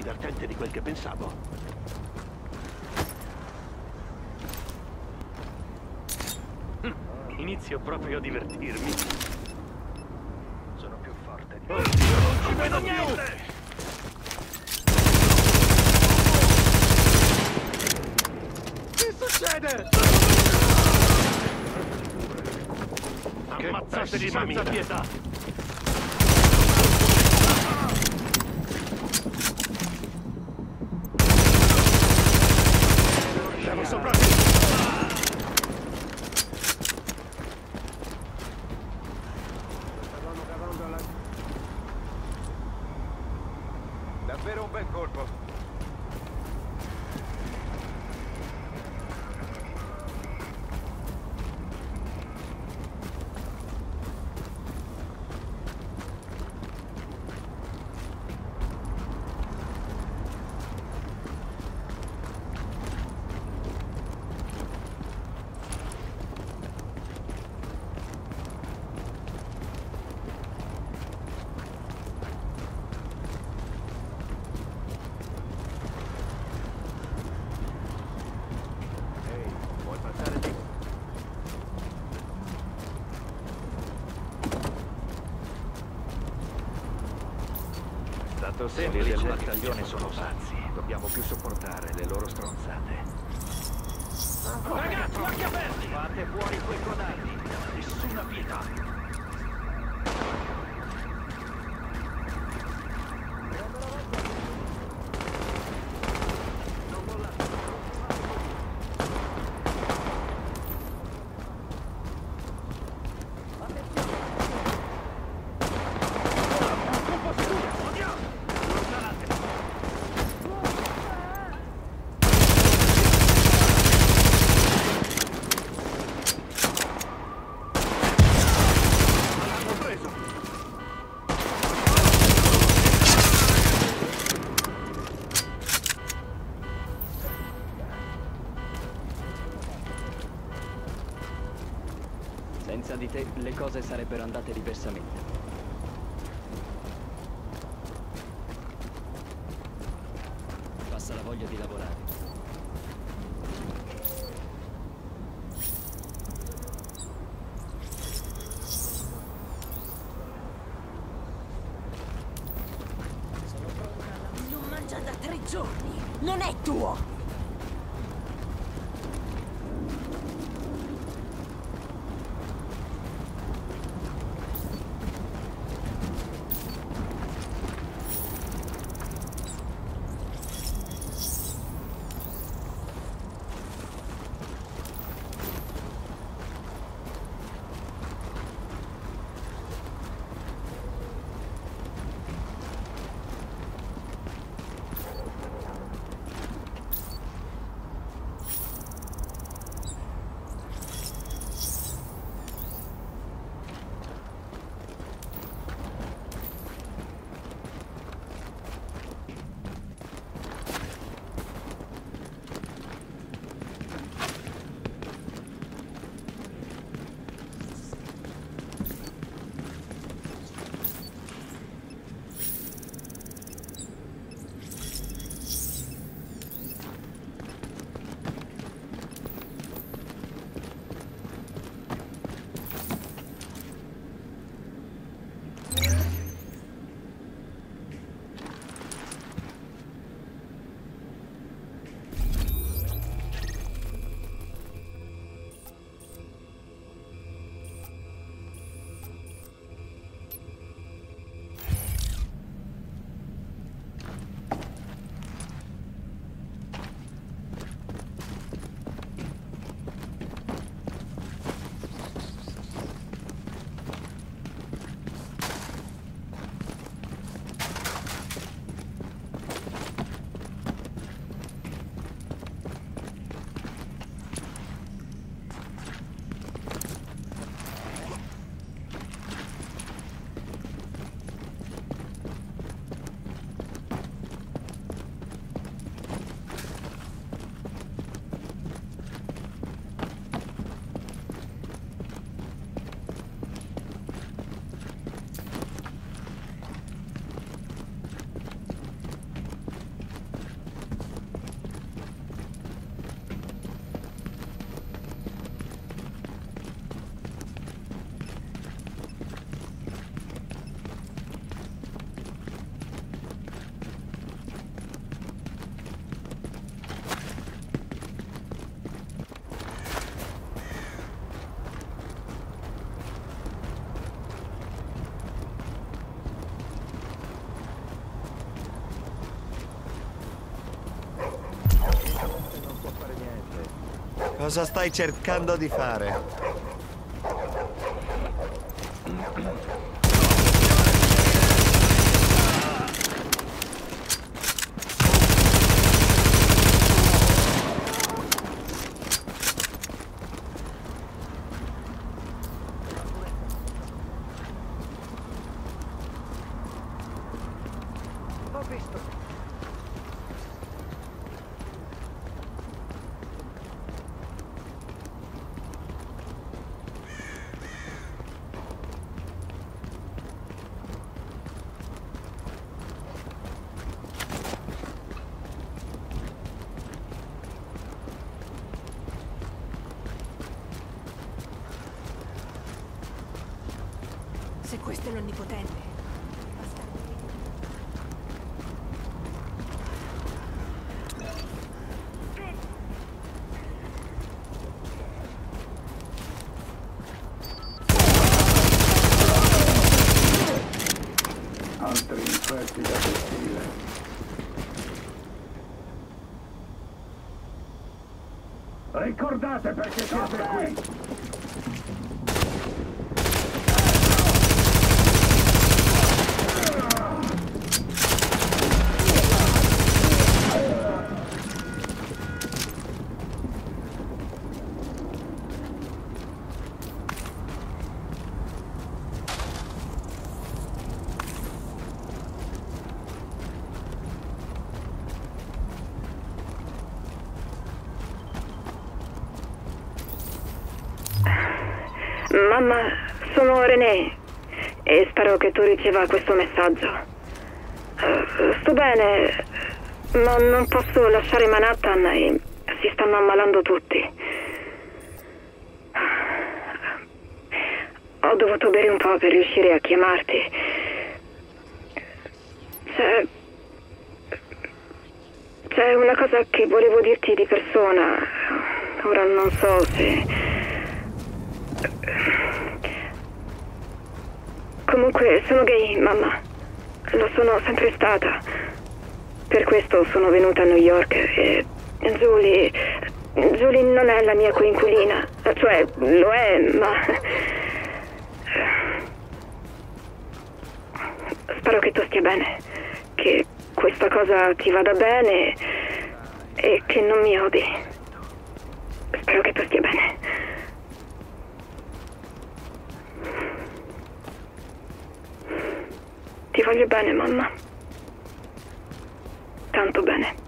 divertente di quel che pensavo. Hm, Inizio proprio a divertirmi. Sono più forte di Oh, non ci vedo niente! Che succede? Ammazzateli senza pietà! Davvero un bel colpo. Quelli semplice. del battaglione sono pazzi. Dobbiamo più sopportare le loro stronzate. Ragazzi, occhi aperti! Fate fuori quei codardi! Nessuna pietà! L'hanno preso! Senza di te le cose sarebbero andate diversamente. Passa la voglia di lavorare. Non mangia da tre giorni! Non è tuo! Cosa stai cercando di fare? Se questo è l'onnipotente. altri inferti da gestire. Ricordate perché siete qui! Mamma, sono René e spero che tu riceva questo messaggio. Eh, sto bene, ma non posso lasciare Manhattan e si stanno ammalando tutti. Ho dovuto bere un po' per riuscire a chiamarti. C'è. C'è una cosa che volevo dirti di persona. Ora non so se. Comunque sono gay, mamma. Lo sono sempre stata. Per questo sono venuta a New York e Julie. Julie non è la mia coinquilina. Cioè, lo è, ma. Spero che tu stia bene. Che questa cosa ti vada bene e che non mi odi. Spero che tu stia bene. Ti voglio bene, mamma. Tanto bene.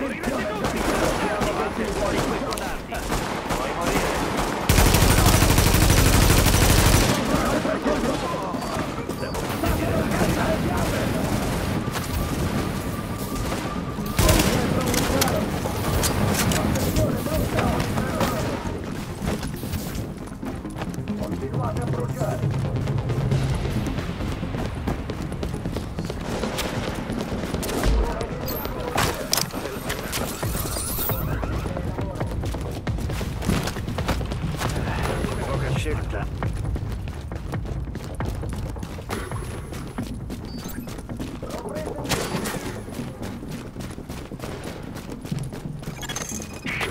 Ready, ready, go!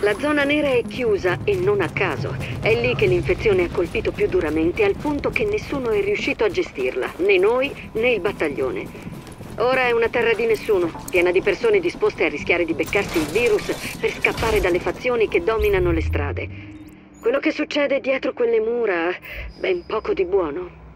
La zona nera è chiusa e non a caso. È lì che l'infezione ha colpito più duramente al punto che nessuno è riuscito a gestirla, né noi né il battaglione. Ora è una terra di nessuno, piena di persone disposte a rischiare di beccarsi il virus per scappare dalle fazioni che dominano le strade. Quello che succede dietro quelle mura, ben poco di buono.